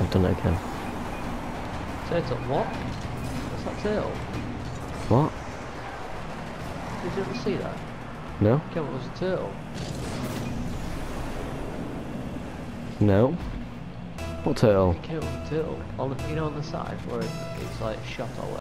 I've done it again. Turtle, what? What's that turtle? What? Did you ever see that? No? Came was a turtle. No? What turtle? It came up with a turtle. On the, you know on the side where it, it's like shot or whatever.